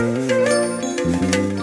Música